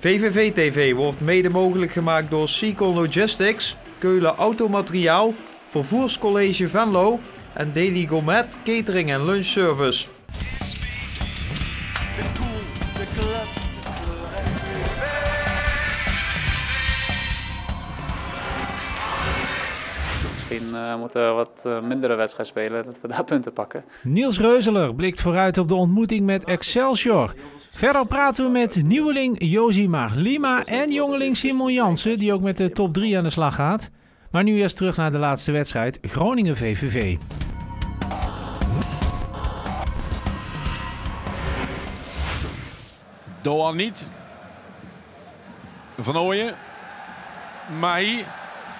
VVV TV wordt mede mogelijk gemaakt door Seacon Logistics, Keulen Automateriaal, Vervoerscollege Venlo en Daily Gourmet Catering en Lunch Service. Misschien uh, moeten we wat uh, mindere wedstrijd spelen, dat we daar punten pakken. Niels Reuzeler blikt vooruit op de ontmoeting met Excelsior. Verder praten we met nieuweling Josimar Lima en jongeling Simon Jansen, die ook met de top 3 aan de slag gaat. Maar nu eerst terug naar de laatste wedstrijd, Groningen-VVV. Doan niet. Van Ooyen. Mahi.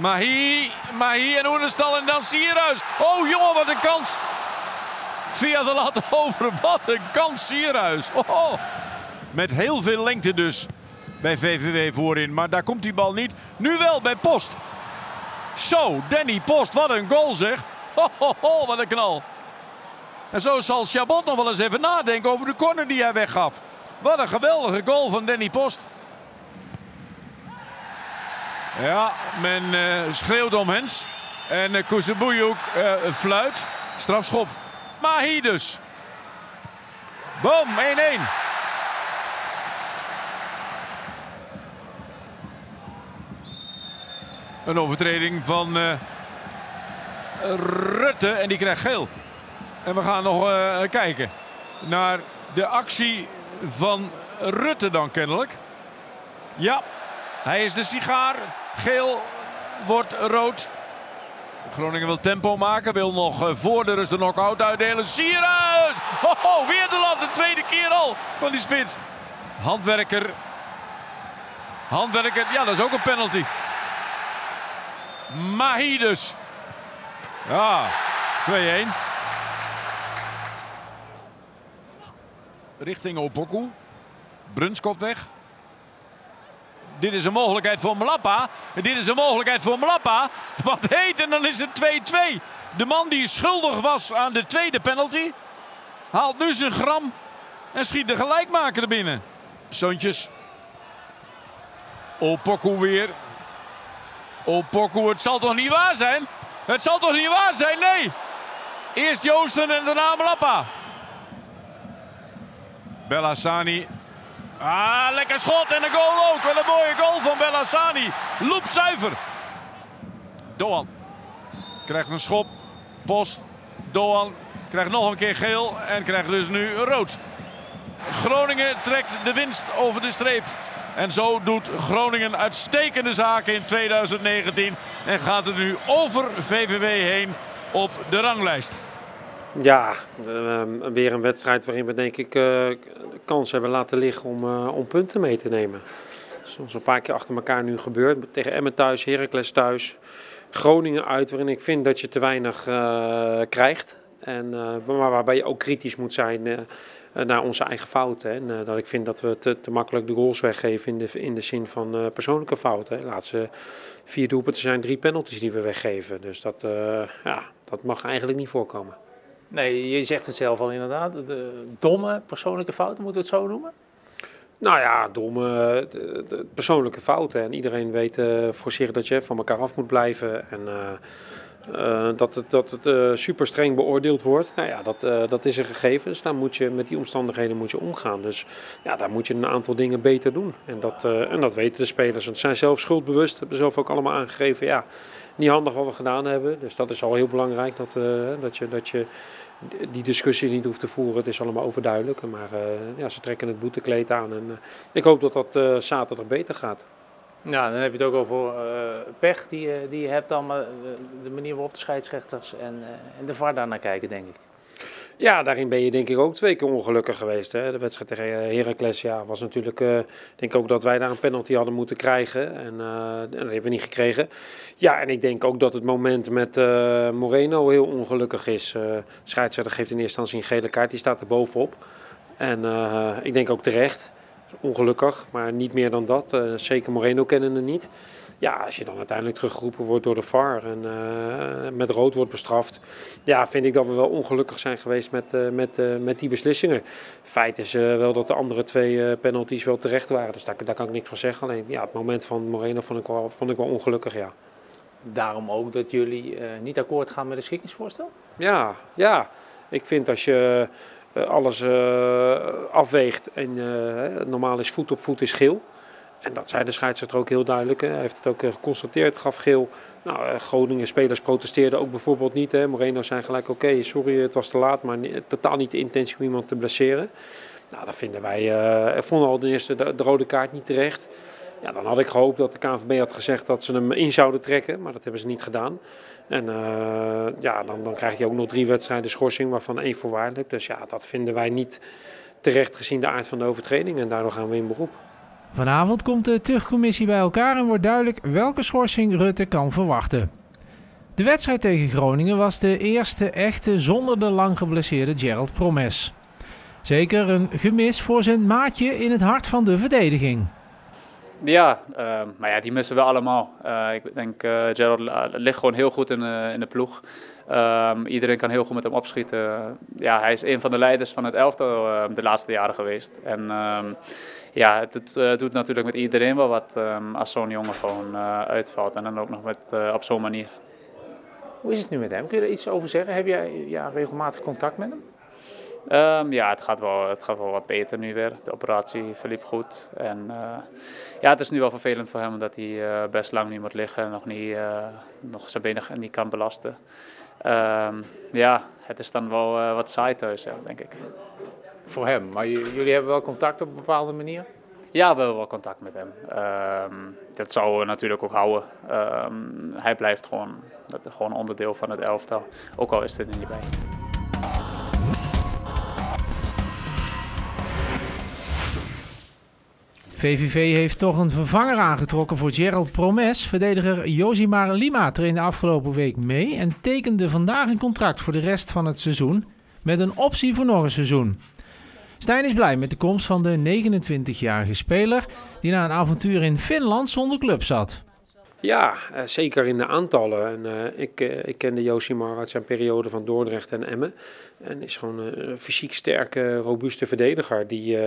Mahi. Mahi en Oenestal en dan Sierhuis. Oh jongen, wat een kans. Via de lat over. Wat een kans Sierhuis. Oh, met heel veel lengte dus bij VVW voorin. Maar daar komt die bal niet. Nu wel bij Post. Zo, Danny Post. Wat een goal zeg. Ho, wat een knal. En zo zal Chabot nog wel eens even nadenken over de corner die hij weggaf. Wat een geweldige goal van Danny Post. Ja, men uh, schreeuwt om Hens. En uh, uh, fluit. Strafschop. Mahi dus. Boom, 1-1. Een overtreding van uh, Rutte en die krijgt geel. En we gaan nog uh, kijken naar de actie van Rutte dan kennelijk. Ja, hij is de sigaar. Geel wordt rood. Groningen wil tempo maken. Wil nog uh, voor de rust de knock-out uitdelen. Sierhuis! Ho, weer de lat. De tweede keer al van die spits. Handwerker. Handwerker. Ja, dat is ook een penalty. Mahi dus. Ja, 2-1. Richting Opoku. Bruns weg. Dit is een mogelijkheid voor Mlappa. Dit is een mogelijkheid voor Mlappa. Wat heet en dan is het 2-2. De man die schuldig was aan de tweede penalty. Haalt nu zijn gram. En schiet de gelijkmaker er binnen. Zoontjes. Opoku weer. Opoku, het zal toch niet waar zijn? Het zal toch niet waar zijn? Nee. Eerst Joosten en daarna Mlappa. Bellassani. Ah, lekker schot en een goal ook. Wat een mooie goal van Bellassani. Loepzuiver. Doan krijgt een schop. Post. Doan krijgt nog een keer geel en krijgt dus nu rood. Groningen trekt de winst over de streep. En zo doet Groningen uitstekende zaken in 2019. En gaat het nu over VVW heen op de ranglijst. Ja, uh, weer een wedstrijd waarin we denk ik uh, kans hebben laten liggen om, uh, om punten mee te nemen. Dat is ons een paar keer achter elkaar nu gebeurd. Tegen Emmen thuis, Heracles thuis, Groningen uit, waarin ik vind dat je te weinig krijgt. En, maar waarbij je ook kritisch moet zijn naar onze eigen fouten. En dat ik vind dat we te, te, makkelijk de goals weggeven in de, in de zin van persoonlijke fouten. De laatste vier doelpunten zijn drie penalties die we weggeven. Dus dat, ja, dat mag eigenlijk niet voorkomen. Nee, je zegt het zelf al inderdaad. De domme persoonlijke fouten, moeten we het zo noemen? Nou ja, domme persoonlijke fouten. En iedereen weet uh, voor zich dat je van elkaar af moet blijven. En uh, uh, dat het, dat het super streng beoordeeld wordt. Nou ja, dat, dat is een gegeven. Dus daar moet je, met die omstandigheden moet je omgaan. Dus ja, daar moet je een aantal dingen beter doen. En dat, en dat weten de spelers. Want ze zijn zelf schuldbewust. Hebben zelf ook allemaal aangegeven. Ja, niet handig wat we gedaan hebben. Dus dat is al heel belangrijk. Dat, dat je... Dat je die discussie niet hoeft te voeren. Het is allemaal overduidelijk. Maar uh, ja, ze trekken het boetekleed aan. En uh, ik hoop dat dat zaterdag beter gaat. Ja, dan heb je het ook over pech die, die je hebt dan. de manier waarop de scheidsrechters en, en de VAR daar naar kijken, denk ik. Ja, daarin ben je denk ik ook twee keer ongelukkig geweest. Hè? De wedstrijd tegen Heracles ja, was natuurlijk, uh, denk ook dat wij daar een penalty hadden moeten krijgen. En, uh, dat hebben we niet gekregen. Ja, en ik denk ook dat het moment met Moreno heel ongelukkig is. Uh, scheidsrechter geeft in eerste instantie een gele kaart, die staat er bovenop. En ik denk ook terecht. ongelukkig, maar niet meer dan dat. Zeker Moreno kennen niet. Ja, als je dan uiteindelijk teruggeroepen wordt door de VAR en uh, met rood wordt bestraft, ja, vind ik dat we wel ongelukkig zijn geweest met, uh, met, met die beslissingen. Feit is wel dat de andere twee penalties wel terecht waren, dus daar, daar kan ik niks van zeggen. Alleen ja, het moment van Moreno vond ik wel, vond ik wel ongelukkig, ja. Daarom ook dat jullie niet akkoord gaan met het schikkingsvoorstel? Ja, ja. Ik vind als je alles afweegt en normaal is voet op voet is geel. En dat zei de scheidsrechter ook heel duidelijk. Hij heeft het ook eh, geconstateerd, gaf geel. Nou, eh, Groningen spelers protesteerden ook bijvoorbeeld niet. Hè. Moreno zei gelijk, oké, sorry, het was te laat, maar totaal niet de intentie om iemand te blesseren. Nou, dat vinden wij, uh, vonden al de eerste de, rode kaart niet terecht. Ja, dan had ik gehoopt dat de KNVB had gezegd dat ze hem in zouden trekken, maar dat hebben ze niet gedaan. En ja, dan, dan krijg je ook nog drie wedstrijden schorsing, waarvan één voorwaardelijk. Dus ja, dat vinden wij niet terecht gezien de aard van de overtreding en daardoor gaan we in beroep. Vanavond komt de terugcommissie bij elkaar en wordt duidelijk welke schorsing Rutte kan verwachten. De wedstrijd tegen Groningen was de eerste echte zonder de lang geblesseerde Gerald Promes. Zeker een gemis voor zijn maatje in het hart van de verdediging. Ja, uh, maar ja, die missen we allemaal. Uh, ik denk uh, Gerald ligt gewoon heel goed in, in de ploeg. Um, iedereen kan heel goed met hem opschieten. Ja, hij is een van de leiders van het elftal uh, de laatste jaren geweest. En ja, het, het doet natuurlijk met iedereen wel wat um, als zo'n jongen gewoon uh, uitvalt. En dan ook nog met, uh, op zo'n manier. Hoe is het nu met hem? Kun je er iets over zeggen? Heb jij ja, regelmatig contact met hem? Um, ja, het gaat, wel, het gaat wel wat beter nu weer. De operatie verliep goed. En uh, ja, het is nu wel vervelend voor hem omdat hij best lang niet moet liggen en nog, niet, nog zijn benen niet kan belasten. Um, ja, het is dan wel wat saai thuis, denk ik. Voor hem, maar jullie hebben wel contact op een bepaalde manier? Ja, we hebben wel contact met hem. Um, dat zouden we natuurlijk ook houden. hij blijft gewoon, gewoon onderdeel van het elftal, ook al is het er niet bij. VVV heeft toch een vervanger aangetrokken voor Gerald Promes. Verdediger Josimar Lima trainde afgelopen week mee en tekende vandaag een contract voor de rest van het seizoen met een optie voor nog een seizoen. Stijn is blij met de komst van de 29-jarige speler die na een avontuur in Finland zonder club zat. Ja, eh, zeker in de aantallen. En, uh, ik, uh, ik kende Josimar uit zijn periode van Dordrecht en Emmen. En is gewoon een fysiek sterke, robuuste verdediger. Die,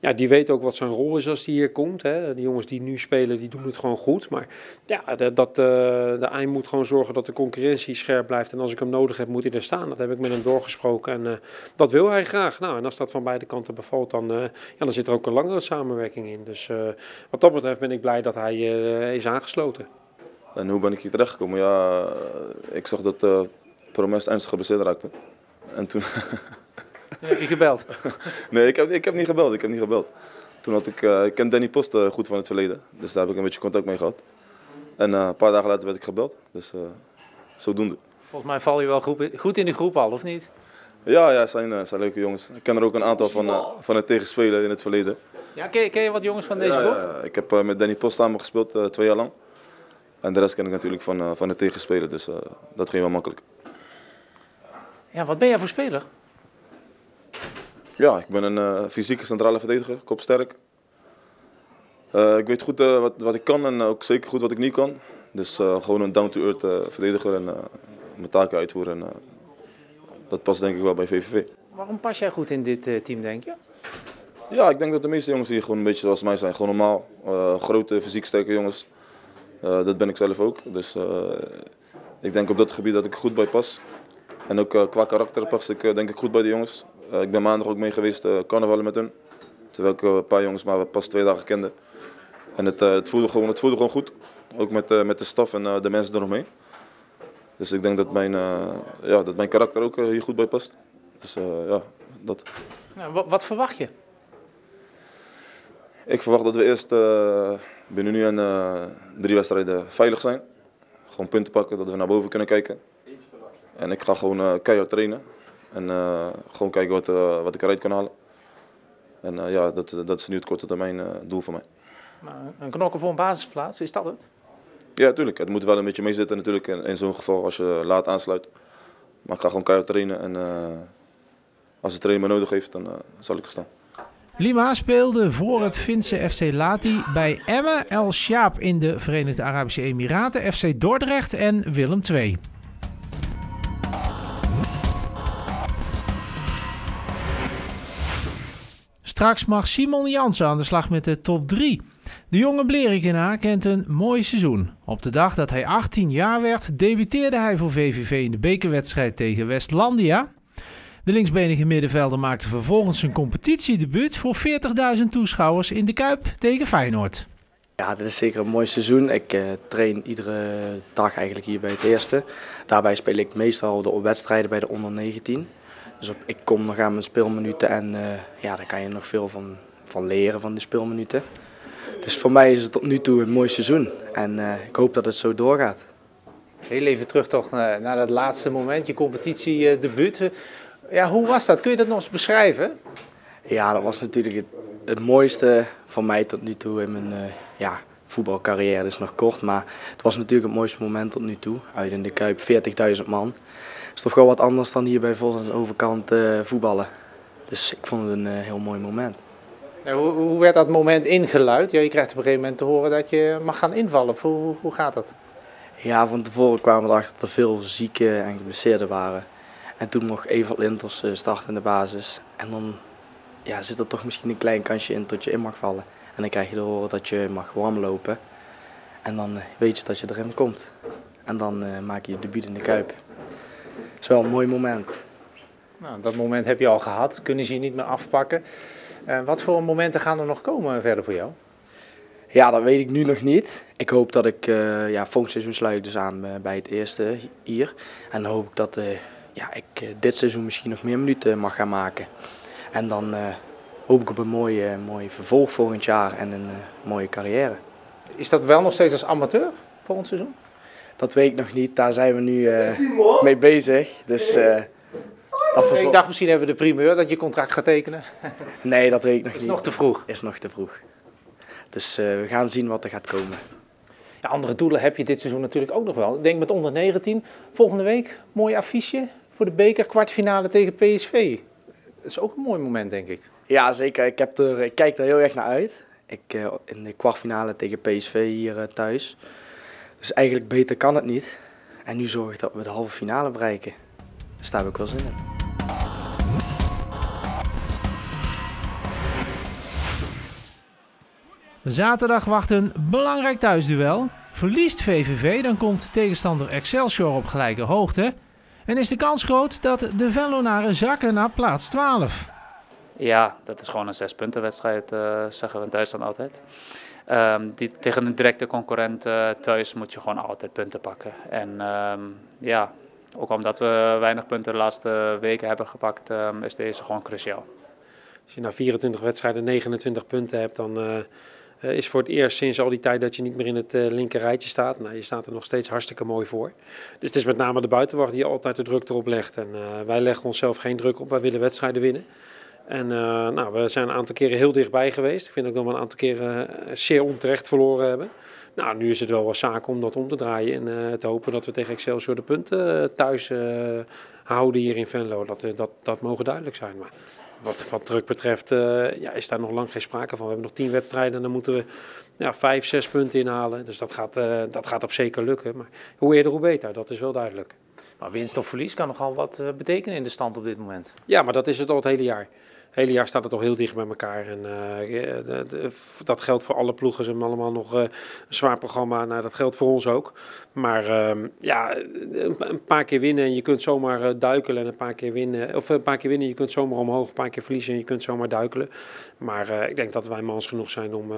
ja, die weet ook wat zijn rol is als hij hier komt. Hè. De jongens die nu spelen, die doen het gewoon goed. Maar ja, dat, dat de EIN moet gewoon zorgen dat de concurrentie scherp blijft. En als ik hem nodig heb, moet hij er staan. Dat heb ik met hem doorgesproken. En dat wil hij graag. Nou, en als dat van beide kanten bevalt, dan, ja, dan zit er ook een langere samenwerking in. Dus wat dat betreft ben ik blij dat hij is aangesloten. En hoe ben ik hier terechtgekomen? Ja, ik zag dat uh, Promes ernstig geblesseerd raakte. En toen... heb je gebeld? nee, ik heb, ik heb niet gebeld. Ik heb niet gebeld. Toen had ik, uh, ik ken Danny Post uh, goed van het verleden. Dus daar heb ik een beetje contact mee gehad. En een paar dagen later werd ik gebeld. Dus zodoende. Volgens mij val je wel goed in de groep al, of niet? Ja, ja zijn, zijn leuke jongens. Ik ken er ook een aantal van, van het tegenspelen in het verleden. Ja, ken je, ken je wat jongens van deze groep? Ja, ik heb met Danny Post samen gespeeld twee jaar lang. En de rest ken ik natuurlijk van, van de tegenspeler, dus uh, dat ging wel makkelijk. Ja, wat ben jij voor speler? Ja, ik ben een uh, fysieke centrale verdediger, kopsterk. ik weet goed wat, wat ik kan en ook zeker goed wat ik niet kan. Dus gewoon een down-to-earth verdediger en mijn taken uitvoeren. En, dat past denk ik wel bij VVV. Waarom pas jij goed in dit team, denk je? Ja, ik denk dat de meeste jongens hier gewoon een beetje zoals mij zijn. Gewoon normaal, grote, fysiek sterke jongens. Dat ben ik zelf ook. Dus ik denk op dat gebied dat ik goed bij pas. En ook uh, qua karakter pas ik denk ik goed bij de jongens. ik ben maandag ook mee geweest carnavallen met hun. Terwijl ik een paar jongens maar pas twee dagen kende. En het, het, voelde, gewoon, het voelde gewoon goed. Ook met, met de staf en de mensen eromheen. Dus ik denk dat mijn, ja, dat mijn karakter ook hier goed bij past. Dus ja, dat. Nou, wat, wat verwacht je? Ik verwacht dat we eerst uh, binnen nu en uh, drie wedstrijden veilig zijn. Gewoon punten pakken, dat we naar boven kunnen kijken. En ik ga gewoon uh, keihard trainen. En gewoon kijken wat, wat ik eruit kan halen. En ja, dat, dat is nu het korte termijn doel voor mij. Maar een knokken voor een basisplaats, is dat het? Ja, natuurlijk. Het moet wel een beetje meezitten natuurlijk in, in zo'n geval als je laat aansluit. Maar ik ga gewoon keihard trainen en als de trainer me nodig heeft, dan zal ik er staan. Lima speelde voor het Finse FC Lati bij Emmen, El Shaab in de Verenigde Arabische Emiraten, FC Dordrecht en Willem II. Straks mag Simon Jansen aan de slag met de top 3. De jonge Blerikenaar kent een mooi seizoen. Op de dag dat hij 18 jaar werd, debuteerde hij voor VVV in de bekerwedstrijd tegen Westlandia. De linksbenige middenvelder maakte vervolgens zijn competitiedebuut voor 40.000 toeschouwers in de Kuip tegen Feyenoord. Ja, dit is zeker een mooi seizoen. Ik uh, train iedere dag eigenlijk hier bij het eerste. Daarbij speel ik meestal de wedstrijden bij de onder 19. Dus op, ik kom nog aan mijn speelminuten en uh, ja, daar kan je nog veel van, van leren van die speelminuten. Dus voor mij is het tot nu toe een mooi seizoen en uh, ik hoop dat het zo doorgaat. Heel even terug toch naar, naar dat laatste moment, je competitiedebuut. Ja, hoe was dat? Kun je dat nog eens beschrijven? Ja, dat was natuurlijk het, het mooiste van mij tot nu toe in mijn uh, ja, voetbalcarrière. Dat is nog kort, maar het was natuurlijk het mooiste moment tot nu toe. Uit in de Kuip, 40.000 man. Is toch wel wat anders dan hier bij Vos aan de overkant uh, voetballen. Dus ik vond het een uh, heel mooi moment. Ja, hoe, hoe, werd dat moment ingeluid? Ja, je krijgt op een gegeven moment te horen dat je mag gaan invallen. Hoe, hoe gaat dat? Ja, van tevoren kwamen we erachter dat er veel zieken en geblesseerden waren. En toen mocht Evert Linters starten in de basis. En dan ja, zit er toch misschien een klein kansje in tot je in mag vallen. En dan krijg je te horen dat je mag warm lopen. En dan weet je dat je erin komt. En dan uh, maak je je debuut in de Kuip. Dat is wel een mooi moment. Nou, dat moment heb je al gehad. Kunnen ze je niet meer afpakken. Uh, wat voor momenten gaan er nog komen verder voor jou? Ja, dat weet ik nu nog niet. Ik hoop dat ik, uh, ja, volgend seizoen sluit ik dus aan bij het eerste hier. En dan hoop ik dat ja, ik dit seizoen misschien nog meer minuten mag gaan maken. En dan uh, hoop ik op een mooie, mooie vervolg volgend jaar en een uh, mooie carrière. Is dat wel nog steeds als amateur volgend seizoen? Dat weet ik nog niet, daar zijn we nu uh, mee bezig. Dus, dat ik dacht misschien hebben we de primeur dat je contract gaat tekenen. nee, dat weet ik nog is niet. Is nog te vroeg? Is nog te vroeg. Dus we gaan zien wat er gaat komen. Ja, andere doelen heb je dit seizoen natuurlijk ook nog wel. Ik denk met onder 19, volgende week mooi affiche voor de beker kwartfinale tegen PSV. Dat is ook een mooi moment, denk ik. Ja, zeker. Ik, heb er, ik kijk er heel erg naar uit. Ik, uh, in de kwartfinale tegen PSV hier uh, thuis. Dus eigenlijk beter kan het niet. En nu zorg ik dat we de halve finale bereiken. Dus daar heb ik wel zin in. Zaterdag wacht een belangrijk thuisduel. Verliest VVV, dan komt tegenstander Excelsior op gelijke hoogte. En is de kans groot dat de Venlonaren zakken naar plaats 12? Ja, dat is gewoon een zespuntenwedstrijd, uh, zeggen we in Duitsland altijd. Um, die, tegen een directe concurrent uh, thuis moet je gewoon altijd punten pakken. En um, ja, ook omdat we weinig punten de laatste weken hebben gepakt, um, is deze gewoon cruciaal. Als je na 24 wedstrijden 29 punten hebt, dan uh, is voor het eerst sinds al die tijd dat je niet meer in het uh, linker rijtje staat. Nou, je staat er nog steeds hartstikke mooi voor. Dus het is met name de buitenwacht die altijd de druk erop legt. En wij leggen onszelf geen druk op, wij willen wedstrijden winnen. En nou, we zijn een aantal keren heel dichtbij geweest. Ik vind ook dat we een aantal keren zeer onterecht verloren hebben. Nou, nu is het wel wat zaak om dat om te draaien en te hopen dat we tegen Excelsior de punten thuis houden hier in Venlo. Dat, dat, dat mogen duidelijk zijn. Maar wat, wat druk betreft uh, ja, is daar nog lang geen sprake van. We hebben nog tien wedstrijden en dan moeten we ja, vijf, zes punten inhalen. Dus dat gaat, uh, dat gaat op zeker lukken. Maar hoe eerder, hoe beter. Dat is wel duidelijk. Maar winst of verlies kan nogal wat uh, betekenen in de stand op dit moment. Ja, maar dat is het al het hele jaar. Hele jaar staat het toch heel dicht bij elkaar. En uh, de, dat geldt voor alle ploegen. Ze hebben allemaal nog uh, een zwaar programma. Nou, dat geldt voor ons ook. Maar uh, ja, een, paar keer winnen en je kunt zomaar duikelen. En een paar keer winnen. Of een paar keer winnen, je kunt zomaar omhoog. Een paar keer verliezen en je kunt zomaar duikelen. Maar ik denk dat wij mans genoeg zijn om,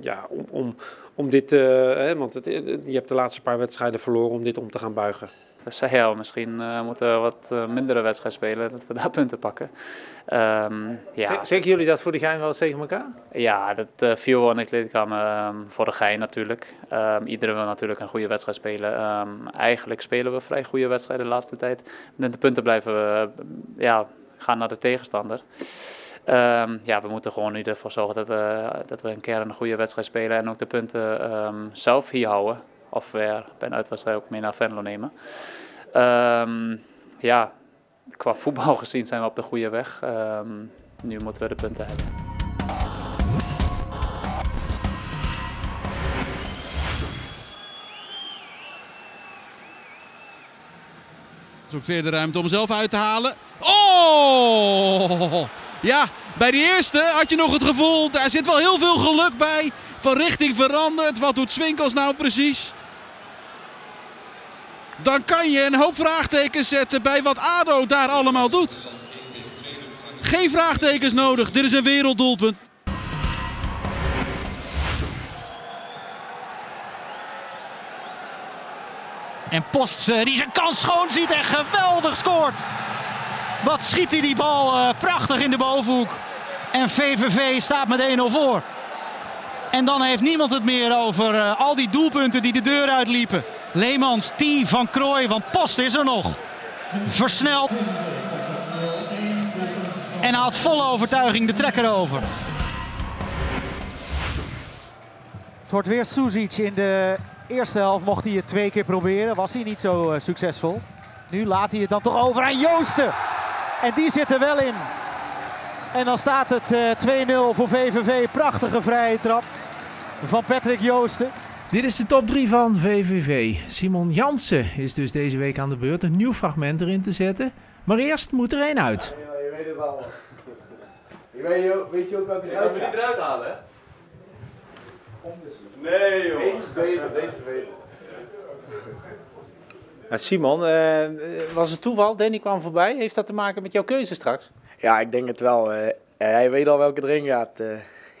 ja, om, om, om dit. Hè, want het, je hebt de laatste paar wedstrijden verloren om dit om te gaan buigen. We zeiden misschien uh, moeten we wat uh, mindere wedstrijden spelen, dat we daar punten pakken. Um, ja. Zeggen jullie dat voor de gein wel eens tegen elkaar? Ja, dat uh, viel wel in de kleedkamer um, voor de gein natuurlijk. Um, iedereen wil natuurlijk een goede wedstrijd spelen. eigenlijk spelen we vrij goede wedstrijden de laatste tijd. Met de punten blijven we ja, gaan naar de tegenstander. Um, ja, we moeten gewoon geval zorgen dat we, dat we een keer een goede wedstrijd spelen en ook de punten um, zelf hier houden of eh, Ben bij een uitwedstrijd ook mee naar Venlo nemen. Um, ja, qua voetbal gezien zijn we op de goede weg. Ehm, nu moeten we de punten hebben. Zoekt weer de ruimte om zelf uit te halen. Oh! Ja, bij die eerste had je nog het gevoel, daar zit wel heel veel geluk bij. Van richting veranderd. Wat doet Swinkels nou precies? Dan kan je een hoop vraagtekens zetten bij wat ADO daar allemaal doet. Geen vraagtekens nodig. Dit is een werelddoelpunt. En Post eh, die zijn kans schoon ziet en geweldig scoort. Wat schiet hij die bal uh, prachtig in de bovenhoek. En VVV staat met 1-0 voor. En dan heeft niemand het meer over uh, al die doelpunten die de deur uitliepen. Leemans, T, Van Krooi, want Post is er nog. Versneld. En haalt volle overtuiging de trekker over. Het wordt weer Suzic in de eerste helft. Mocht hij het twee keer proberen, was hij niet zo uh, succesvol. Nu laat hij het dan toch over aan Joosten. En die zit er wel in. En dan staat het uh, 2-0 voor VVV. Prachtige vrije trap van Patrick Joosten. Dit is de top 3 van VVV. Simon Jansen is dus deze week aan de beurt een nieuw fragment erin te zetten. Maar eerst moet er één uit. Ja, je weet het wel. Je weet, weet je ook welke eruit gaat? niet eruit halen, hè? Nee, joh. Deze is beter, deze is beter. Ja, Simon, uh, was het toeval? Danny kwam voorbij. Heeft dat te maken met jouw keuze straks? Ja, ik denk het wel. Uh, hij weet al welke erin gaat.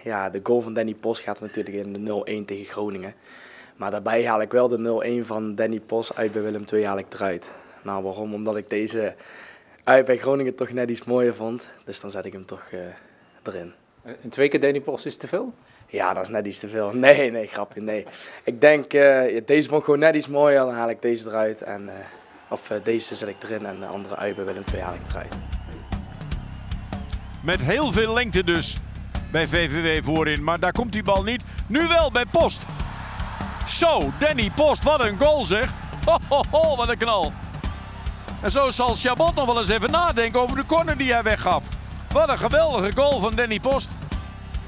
Ja, de goal van Danny Pos gaat natuurlijk in de 0-1 tegen Groningen. Maar daarbij haal ik wel de 0-1 van Danny Pos uit bij Willem II haal ik eruit. Nou, waarom? Omdat ik deze uit bij Groningen toch net iets mooier vond. Dus dan zet ik hem toch erin. En twee keer Danny Pos is te veel? Ja, dat is net iets te veel. Nee, nee, grapje, nee. Ik denk, uh, deze vond ik gewoon net iets mooier, dan haal ik deze eruit. En, uh, of uh, deze zet ik erin en de andere uit bij Willem II haal ik eruit. Met heel veel lengte dus bij VVW voorin, maar daar komt die bal niet. Nu wel bij Post. Zo, Danny Post, wat een goal zeg. Ho, ho, ho, wat een knal. En zo zal Chabot nog wel eens even nadenken over de corner die hij weggaf. Wat een geweldige goal van Danny Post.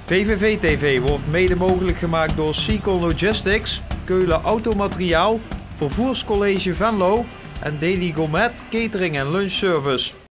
VVV TV wordt mede mogelijk gemaakt door Seacon Logistics, Keulen Automateriaal, Vervoerscollege Venlo en Daily Gourmet Catering en Lunch Service.